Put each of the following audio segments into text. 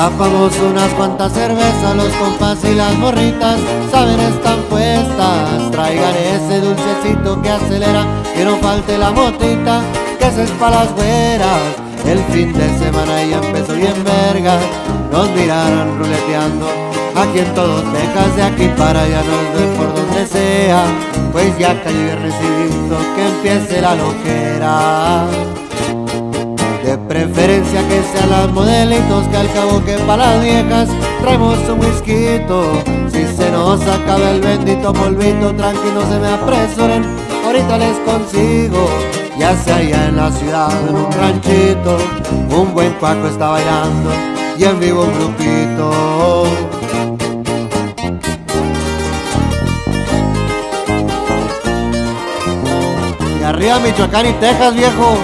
destapamos unas cuantas cervezas, los compas y las morritas, saben están puestas. Traigan ese dulcecito que acelera, que no falte la motita, que se es para las güeras. El fin de semana ya empezó bien verga, nos mirarán ruleteando. Aquí en todos Texas, de aquí para allá nos ven por donde sea, pues ya cayó viernes y que empiece la loquera. Las modelitos que al cabo que para las viejas traemos un whisky. Si se nos acaba el bendito polvito, tranquilo se me apresuren, ahorita les consigo. Ya sea allá en la ciudad, en un ranchito, un buen cuaco está bailando y en vivo un grupito. Y arriba Michoacán y Texas, viejo.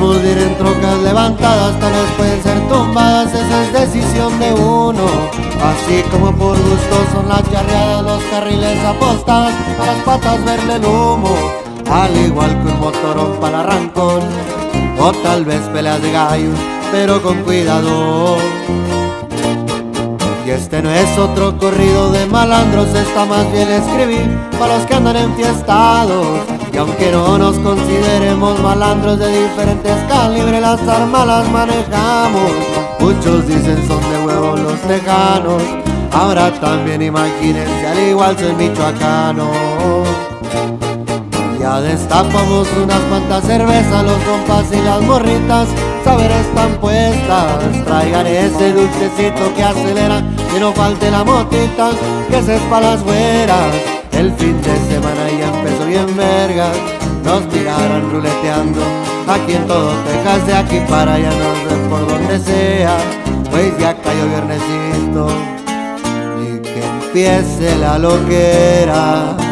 Navegamos de ir en trocas levantadas, vez pueden ser tumbadas, esa es decisión de uno. Así como por gusto son las charreadas, los carriles apostadas, a las patas verle el humo. Al igual que un motorón para arrancón, o tal vez peleas de gallos, pero con cuidado. Este no es otro corrido de malandros, está más bien escribir para los que andan enfiestados. Y aunque no nos consideremos malandros de diferentes calibres, las armas las manejamos. Muchos dicen son de huevo los tejanos, ahora también imagínense, al igual soy michoacano. Ya destapamos unas cuantas cervezas, los compas y las morritas, saber están Traigan ese dulcecito que acelera, que no falte la motita, que se es para las güeras. El fin de semana ya empezó bien verga, nos mirarán ruleteando. Aquí en todo Texas, de aquí para allá nos ven por donde sea, pues ya cayó viernesito y que empiece la loquera.